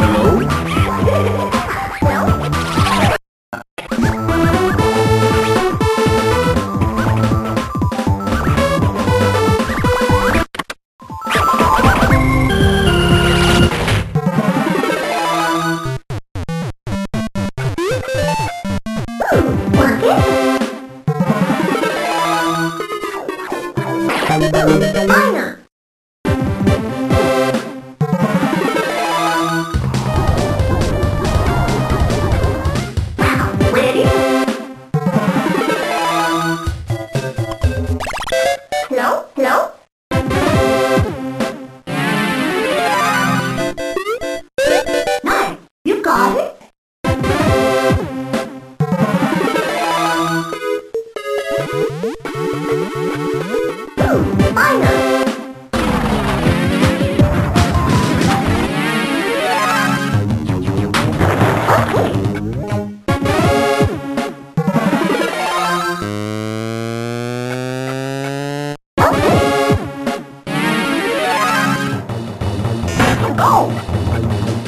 Hello? Ooh, minor. Go! Go!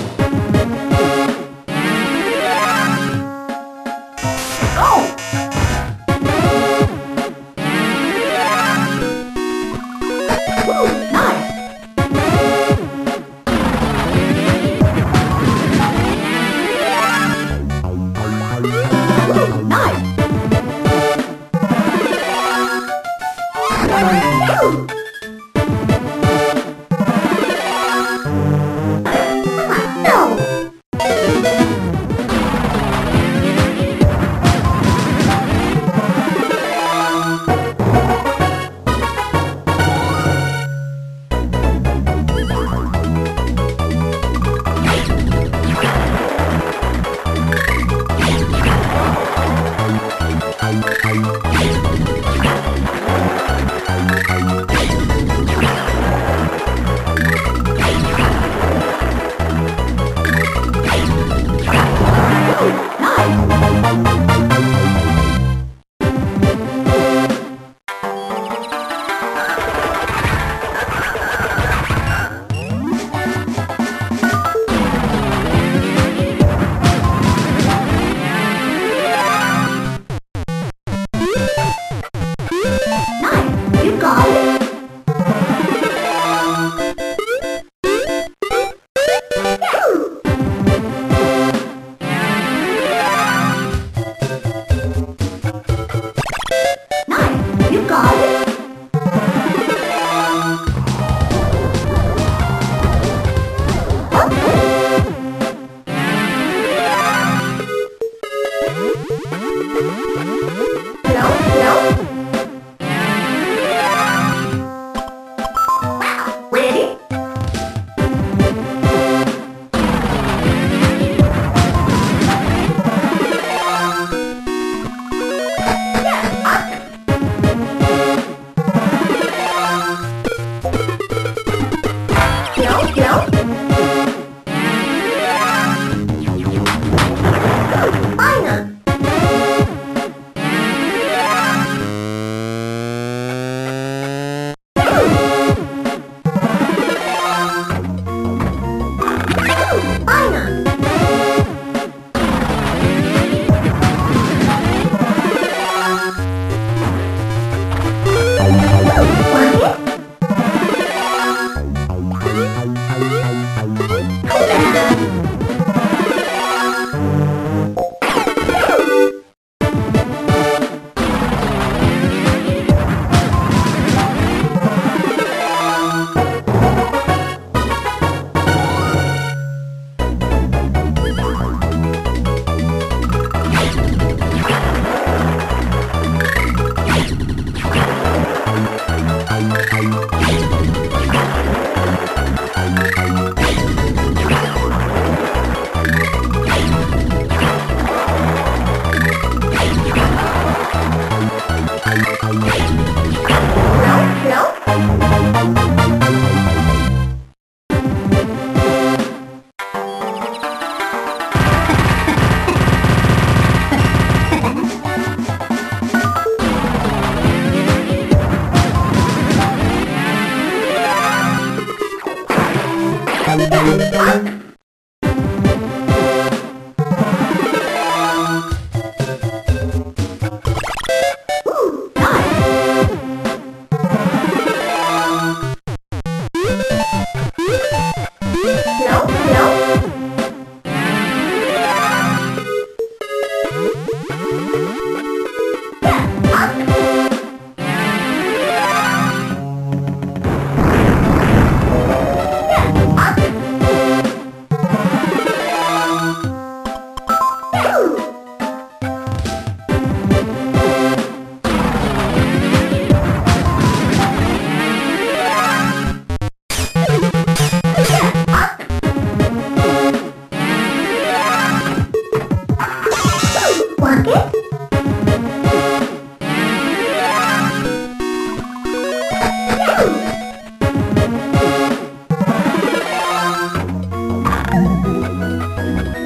Música